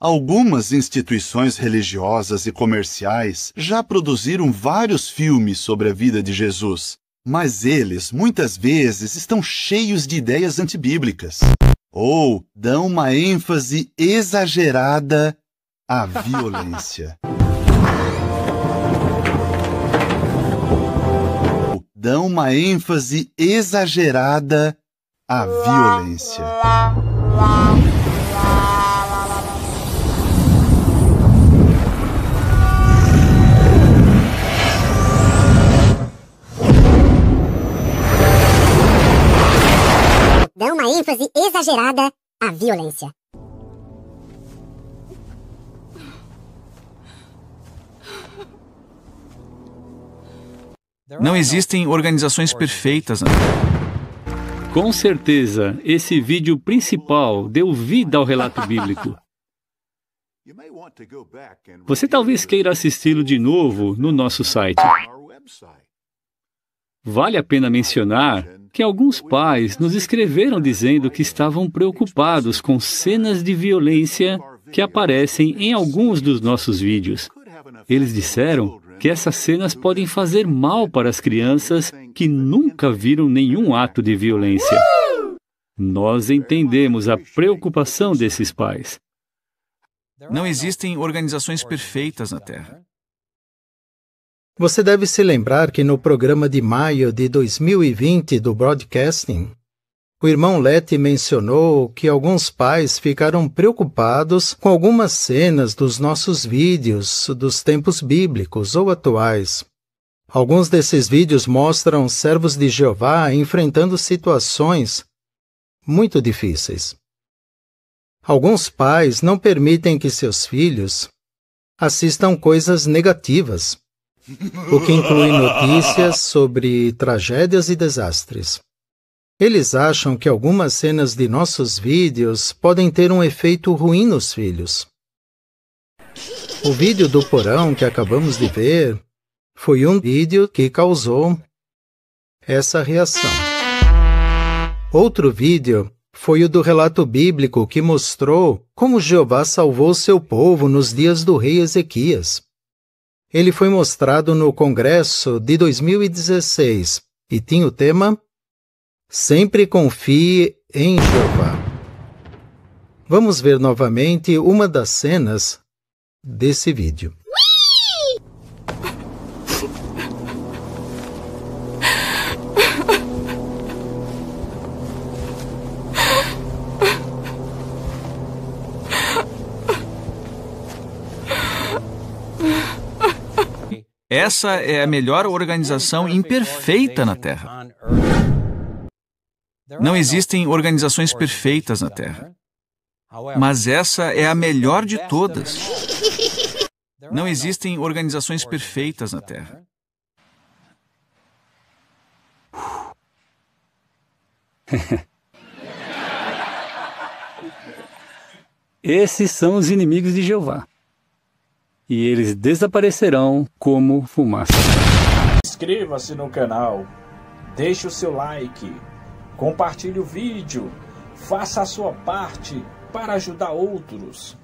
Algumas instituições religiosas e comerciais já produziram vários filmes sobre a vida de Jesus, mas eles muitas vezes estão cheios de ideias antibíblicas ou dão uma ênfase exagerada à violência. dão uma ênfase exagerada à violência. Uma ênfase exagerada à violência. Não existem organizações perfeitas na Com certeza, esse vídeo principal deu vida ao relato bíblico. Você talvez queira assisti-lo de novo no nosso site. Vale a pena mencionar que alguns pais nos escreveram dizendo que estavam preocupados com cenas de violência que aparecem em alguns dos nossos vídeos. Eles disseram que essas cenas podem fazer mal para as crianças que nunca viram nenhum ato de violência. Nós entendemos a preocupação desses pais. Não existem organizações perfeitas na Terra. Você deve se lembrar que no programa de maio de 2020 do Broadcasting, o irmão Letty mencionou que alguns pais ficaram preocupados com algumas cenas dos nossos vídeos dos tempos bíblicos ou atuais. Alguns desses vídeos mostram servos de Jeová enfrentando situações muito difíceis. Alguns pais não permitem que seus filhos assistam coisas negativas, o que inclui notícias sobre tragédias e desastres. Eles acham que algumas cenas de nossos vídeos podem ter um efeito ruim nos filhos. O vídeo do porão que acabamos de ver foi um vídeo que causou essa reação. Outro vídeo foi o do relato bíblico que mostrou como Jeová salvou seu povo nos dias do rei Ezequias. Ele foi mostrado no Congresso de 2016 e tinha o tema Sempre confie em Jeová. Vamos ver novamente uma das cenas desse vídeo. Essa é a melhor organização imperfeita na Terra. Não existem organizações perfeitas na Terra. Mas essa é a melhor de todas. Não existem organizações perfeitas na Terra. Esses são os inimigos de Jeová. E eles desaparecerão como fumaça. Inscreva-se no canal, deixe o seu like compartilhe o vídeo, faça a sua parte para ajudar outros.